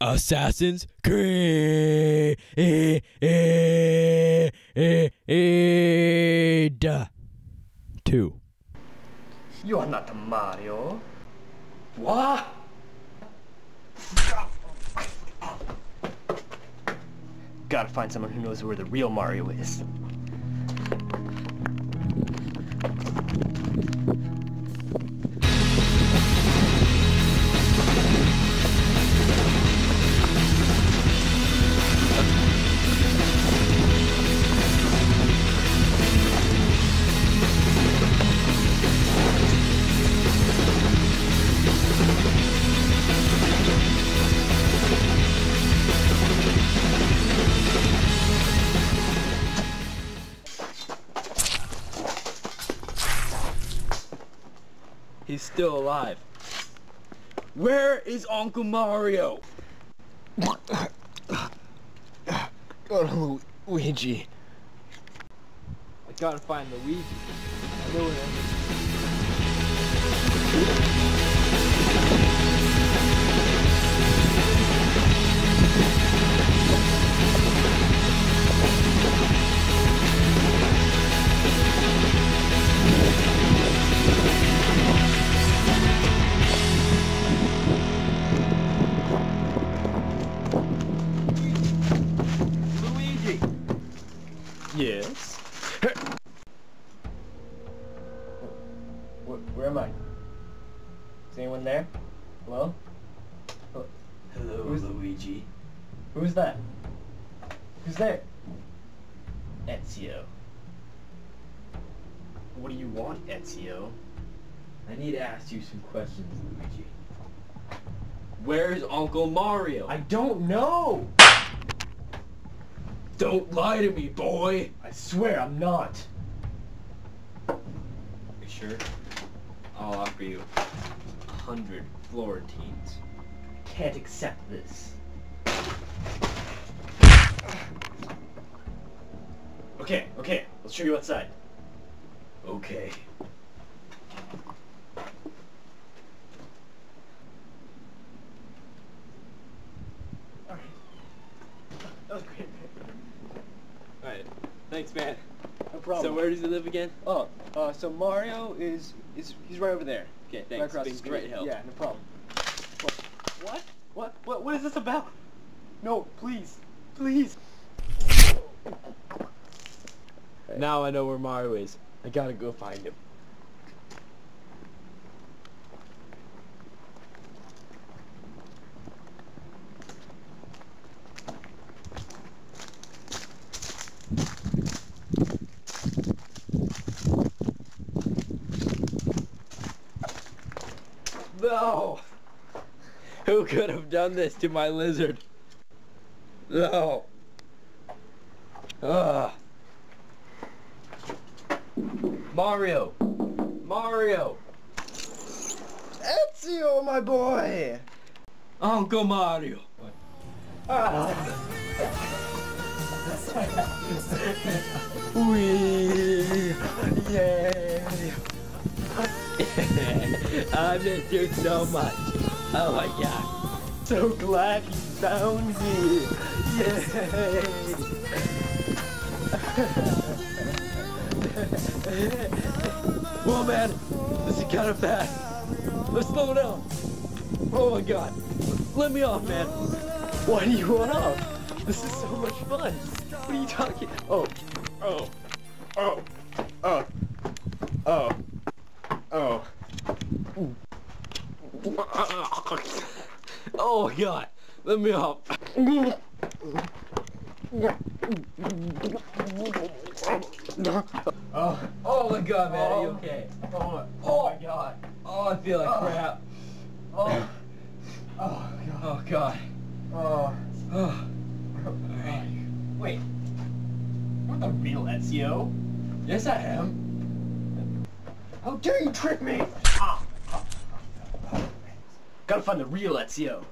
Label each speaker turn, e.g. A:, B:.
A: Assassin's Creed. Two.
B: You are not Mario. What? Gotta find someone who knows where the real Mario is.
A: He's still alive. Where is Uncle Mario?
B: Go to Luigi.
A: I gotta find Luigi. I know where that is.
B: Yes. Where, where am I? Is anyone there? Hello?
A: Hello,
B: Who's-
A: Luigi.
B: Who's that? Who's there? Ezio. What do you want, Ezio?
A: I need to ask you some questions, Luigi. Where's Uncle Mario?
B: I don't know!
A: Don't lie to me, boy!
B: I swear I'm not.
A: You sure? I'll offer you a hundred Florentines.
B: Can't accept this. Okay, okay, let's show you outside.
A: Okay. Alright.
B: That was great.
A: Thanks, man.
B: No problem.
A: So where does he live again?
B: Oh, uh, so Mario is is he's right over there.
A: Okay,
B: Right
A: thanks.
B: across
A: Been
B: the street.
A: great help.
B: Yeah, no problem. What? What? What? What is this about? No, please, please.
A: Now I know where Mario is. I gotta go find him. No! Who could have done this to my lizard? No! Ugh. Mario! Mario!
B: Ezio, my boy.
A: Uncle Mario!
B: Ah. Wee!
A: I miss you so much. Oh my god.
B: So glad you found me. Yay!
A: Whoa man, this is kind of fast. Let's slow down. Oh my god. Let me off, man.
B: Why do you want off? This is so much fun. What are you talking? Oh, oh, oh, Oh
A: god. Let me up.
B: Oh,
A: Oh my god, man. Are you okay?
B: oh, oh my god.
A: Oh, I feel like
B: Oh.
A: crap.
B: Oh, oh god.
A: Oh god.
B: Oh.
A: Oh.
B: Wait. You're not the real Ezio.
A: Yes, I am.
B: How dare you trick me? Ah. Gotta find the real Ezio.